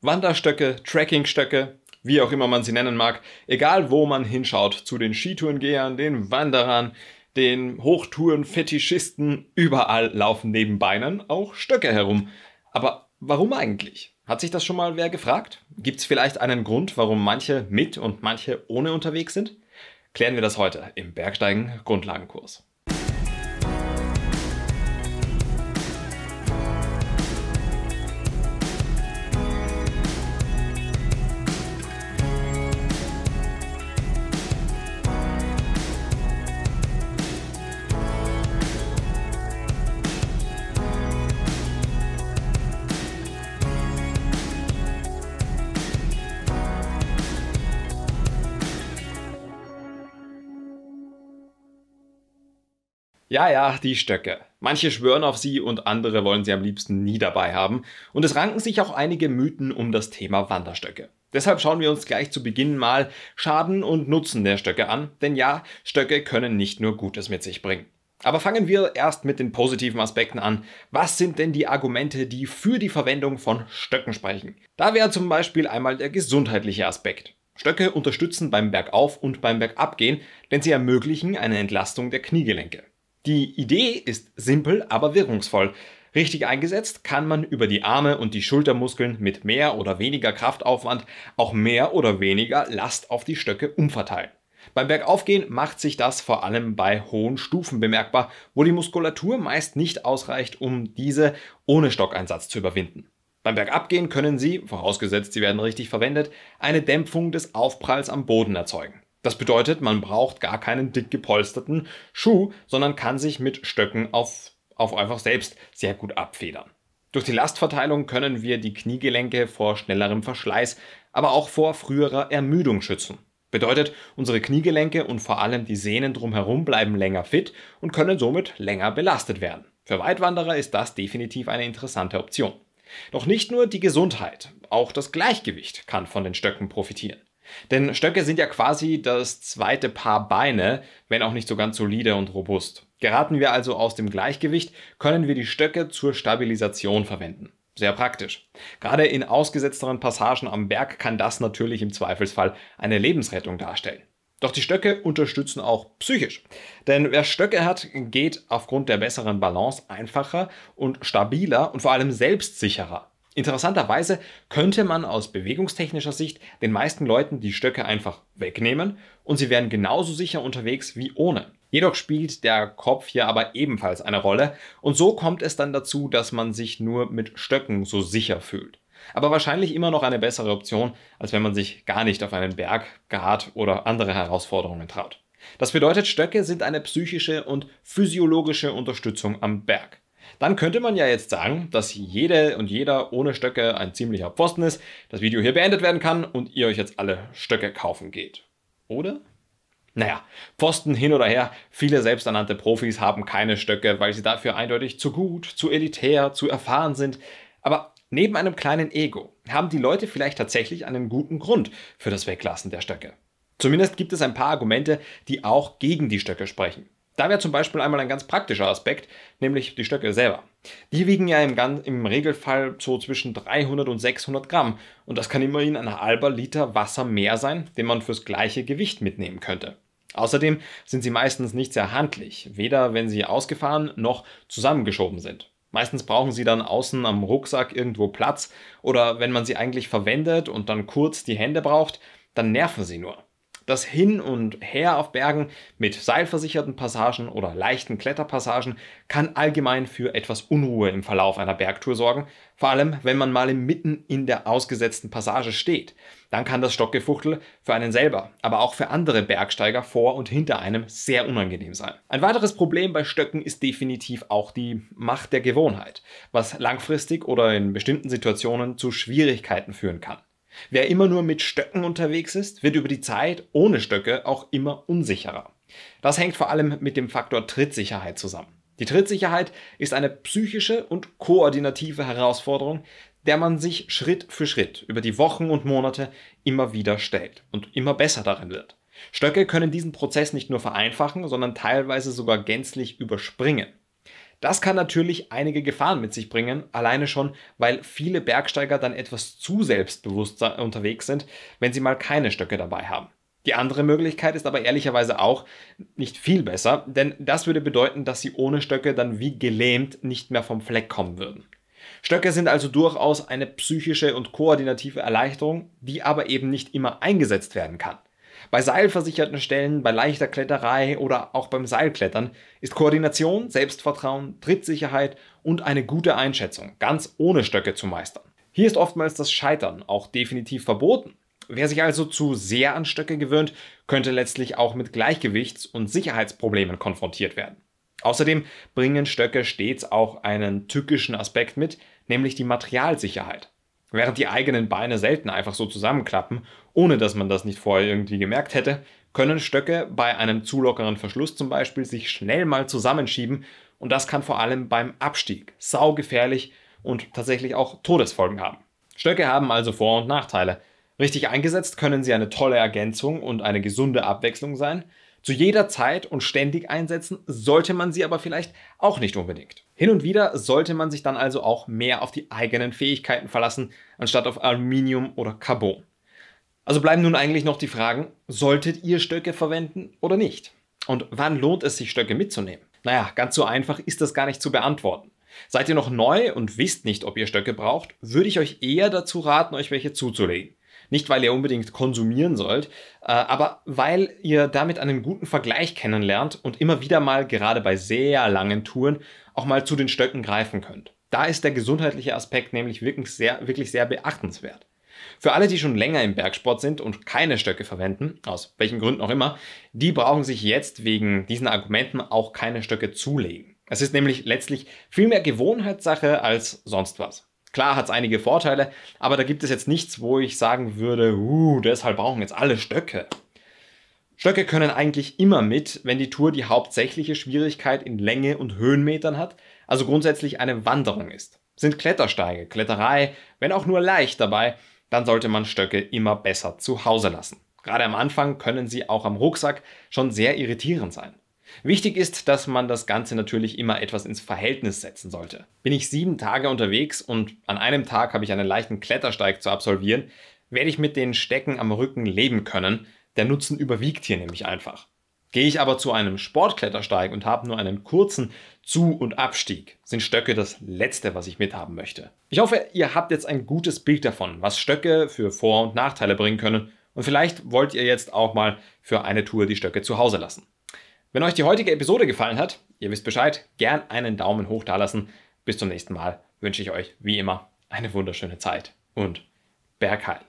Wanderstöcke, Trekkingstöcke, wie auch immer man sie nennen mag, egal wo man hinschaut, zu den Skitourengehern, den Wanderern, den Hochtouren-Fetischisten, überall laufen neben Beinen auch Stöcke herum. Aber warum eigentlich? Hat sich das schon mal wer gefragt? Gibt es vielleicht einen Grund, warum manche mit und manche ohne unterwegs sind? Klären wir das heute im Bergsteigen Grundlagenkurs. Ja, ja, die Stöcke. Manche schwören auf sie und andere wollen sie am liebsten nie dabei haben. Und es ranken sich auch einige Mythen um das Thema Wanderstöcke. Deshalb schauen wir uns gleich zu Beginn mal Schaden und Nutzen der Stöcke an. Denn ja, Stöcke können nicht nur Gutes mit sich bringen. Aber fangen wir erst mit den positiven Aspekten an. Was sind denn die Argumente, die für die Verwendung von Stöcken sprechen? Da wäre zum Beispiel einmal der gesundheitliche Aspekt. Stöcke unterstützen beim Bergauf und beim Bergabgehen, denn sie ermöglichen eine Entlastung der Kniegelenke. Die Idee ist simpel, aber wirkungsvoll. Richtig eingesetzt kann man über die Arme und die Schultermuskeln mit mehr oder weniger Kraftaufwand auch mehr oder weniger Last auf die Stöcke umverteilen. Beim Bergaufgehen macht sich das vor allem bei hohen Stufen bemerkbar, wo die Muskulatur meist nicht ausreicht, um diese ohne Stockeinsatz zu überwinden. Beim Bergabgehen können sie, vorausgesetzt sie werden richtig verwendet, eine Dämpfung des Aufpralls am Boden erzeugen. Das bedeutet, man braucht gar keinen dick gepolsterten Schuh, sondern kann sich mit Stöcken auf, auf einfach selbst sehr gut abfedern. Durch die Lastverteilung können wir die Kniegelenke vor schnellerem Verschleiß, aber auch vor früherer Ermüdung schützen. Bedeutet, unsere Kniegelenke und vor allem die Sehnen drumherum bleiben länger fit und können somit länger belastet werden. Für Weitwanderer ist das definitiv eine interessante Option. Doch nicht nur die Gesundheit, auch das Gleichgewicht kann von den Stöcken profitieren. Denn Stöcke sind ja quasi das zweite Paar Beine, wenn auch nicht so ganz solide und robust. Geraten wir also aus dem Gleichgewicht, können wir die Stöcke zur Stabilisation verwenden. Sehr praktisch. Gerade in ausgesetzteren Passagen am Berg kann das natürlich im Zweifelsfall eine Lebensrettung darstellen. Doch die Stöcke unterstützen auch psychisch. Denn wer Stöcke hat, geht aufgrund der besseren Balance einfacher und stabiler und vor allem selbstsicherer Interessanterweise könnte man aus bewegungstechnischer Sicht den meisten Leuten die Stöcke einfach wegnehmen und sie wären genauso sicher unterwegs wie ohne. Jedoch spielt der Kopf hier aber ebenfalls eine Rolle und so kommt es dann dazu, dass man sich nur mit Stöcken so sicher fühlt. Aber wahrscheinlich immer noch eine bessere Option, als wenn man sich gar nicht auf einen Berg, Grat oder andere Herausforderungen traut. Das bedeutet, Stöcke sind eine psychische und physiologische Unterstützung am Berg. Dann könnte man ja jetzt sagen, dass jede und jeder ohne Stöcke ein ziemlicher Pfosten ist, das Video hier beendet werden kann und ihr euch jetzt alle Stöcke kaufen geht. Oder? Naja, Pfosten hin oder her, viele selbsternannte Profis haben keine Stöcke, weil sie dafür eindeutig zu gut, zu elitär, zu erfahren sind. Aber neben einem kleinen Ego haben die Leute vielleicht tatsächlich einen guten Grund für das Weglassen der Stöcke. Zumindest gibt es ein paar Argumente, die auch gegen die Stöcke sprechen. Da wäre zum Beispiel einmal ein ganz praktischer Aspekt, nämlich die Stöcke selber. Die wiegen ja im, im, Regelfall so zwischen 300 und 600 Gramm und das kann immerhin ein halber Liter Wasser mehr sein, den man fürs gleiche Gewicht mitnehmen könnte. Außerdem sind sie meistens nicht sehr handlich, weder wenn sie ausgefahren noch zusammengeschoben sind. Meistens brauchen sie dann außen am Rucksack irgendwo Platz oder wenn man sie eigentlich verwendet und dann kurz die Hände braucht, dann nerven sie nur. Das Hin und Her auf Bergen mit seilversicherten Passagen oder leichten Kletterpassagen kann allgemein für etwas Unruhe im Verlauf einer Bergtour sorgen, vor allem wenn man mal mitten in der ausgesetzten Passage steht. Dann kann das Stockgefuchtel für einen selber, aber auch für andere Bergsteiger vor und hinter einem sehr unangenehm sein. Ein weiteres Problem bei Stöcken ist definitiv auch die Macht der Gewohnheit, was langfristig oder in bestimmten Situationen zu Schwierigkeiten führen kann. Wer immer nur mit Stöcken unterwegs ist, wird über die Zeit ohne Stöcke auch immer unsicherer. Das hängt vor allem mit dem Faktor Trittsicherheit zusammen. Die Trittsicherheit ist eine psychische und koordinative Herausforderung, der man sich Schritt für Schritt über die Wochen und Monate immer wieder stellt und immer besser darin wird. Stöcke können diesen Prozess nicht nur vereinfachen, sondern teilweise sogar gänzlich überspringen. Das kann natürlich einige Gefahren mit sich bringen, alleine schon, weil viele Bergsteiger dann etwas zu selbstbewusst unterwegs sind, wenn sie mal keine Stöcke dabei haben. Die andere Möglichkeit ist aber ehrlicherweise auch nicht viel besser, denn das würde bedeuten, dass sie ohne Stöcke dann wie gelähmt nicht mehr vom Fleck kommen würden. Stöcke sind also durchaus eine psychische und koordinative Erleichterung, die aber eben nicht immer eingesetzt werden kann. Bei seilversicherten Stellen, bei leichter Kletterei oder auch beim Seilklettern ist Koordination, Selbstvertrauen, Trittsicherheit und eine gute Einschätzung ganz ohne Stöcke zu meistern. Hier ist oftmals das Scheitern auch definitiv verboten. Wer sich also zu sehr an Stöcke gewöhnt, könnte letztlich auch mit Gleichgewichts- und Sicherheitsproblemen konfrontiert werden. Außerdem bringen Stöcke stets auch einen tückischen Aspekt mit, nämlich die Materialsicherheit. Während die eigenen Beine selten einfach so zusammenklappen, ohne dass man das nicht vorher irgendwie gemerkt hätte, können Stöcke bei einem zu lockeren Verschluss zum Beispiel sich schnell mal zusammenschieben und das kann vor allem beim Abstieg saugefährlich und tatsächlich auch Todesfolgen haben. Stöcke haben also Vor- und Nachteile. Richtig eingesetzt können sie eine tolle Ergänzung und eine gesunde Abwechslung sein, zu jeder Zeit und ständig einsetzen sollte man sie aber vielleicht auch nicht unbedingt. Hin und wieder sollte man sich dann also auch mehr auf die eigenen Fähigkeiten verlassen, anstatt auf Aluminium oder Carbon. Also bleiben nun eigentlich noch die Fragen, solltet ihr Stöcke verwenden oder nicht? Und wann lohnt es sich, Stöcke mitzunehmen? Naja, ganz so einfach ist das gar nicht zu beantworten. Seid ihr noch neu und wisst nicht, ob ihr Stöcke braucht, würde ich euch eher dazu raten, euch welche zuzulegen. Nicht, weil ihr unbedingt konsumieren sollt, äh, aber weil ihr damit einen guten Vergleich kennenlernt und immer wieder mal, gerade bei sehr langen Touren, auch mal zu den Stöcken greifen könnt. Da ist der gesundheitliche Aspekt nämlich wirklich sehr, wirklich sehr beachtenswert. Für alle, die schon länger im Bergsport sind und keine Stöcke verwenden, aus welchen Gründen auch immer, die brauchen sich jetzt wegen diesen Argumenten auch keine Stöcke zulegen. Es ist nämlich letztlich viel mehr Gewohnheitssache als sonst was. Klar hat es einige Vorteile, aber da gibt es jetzt nichts, wo ich sagen würde, uh, deshalb brauchen jetzt alle Stöcke. Stöcke können eigentlich immer mit, wenn die Tour die hauptsächliche Schwierigkeit in Länge und Höhenmetern hat, also grundsätzlich eine Wanderung ist. Sind Klettersteige, Kletterei, wenn auch nur leicht dabei, dann sollte man Stöcke immer besser zu Hause lassen. Gerade am Anfang können sie auch am Rucksack schon sehr irritierend sein. Wichtig ist, dass man das Ganze natürlich immer etwas ins Verhältnis setzen sollte. Bin ich sieben Tage unterwegs und an einem Tag habe ich einen leichten Klettersteig zu absolvieren, werde ich mit den Stecken am Rücken leben können. Der Nutzen überwiegt hier nämlich einfach. Gehe ich aber zu einem Sportklettersteig und habe nur einen kurzen Zu- und Abstieg, sind Stöcke das Letzte, was ich mithaben möchte. Ich hoffe, ihr habt jetzt ein gutes Bild davon, was Stöcke für Vor- und Nachteile bringen können und vielleicht wollt ihr jetzt auch mal für eine Tour die Stöcke zu Hause lassen. Wenn euch die heutige Episode gefallen hat, ihr wisst Bescheid, gern einen Daumen hoch da lassen. Bis zum nächsten Mal wünsche ich euch wie immer eine wunderschöne Zeit und Bergheil.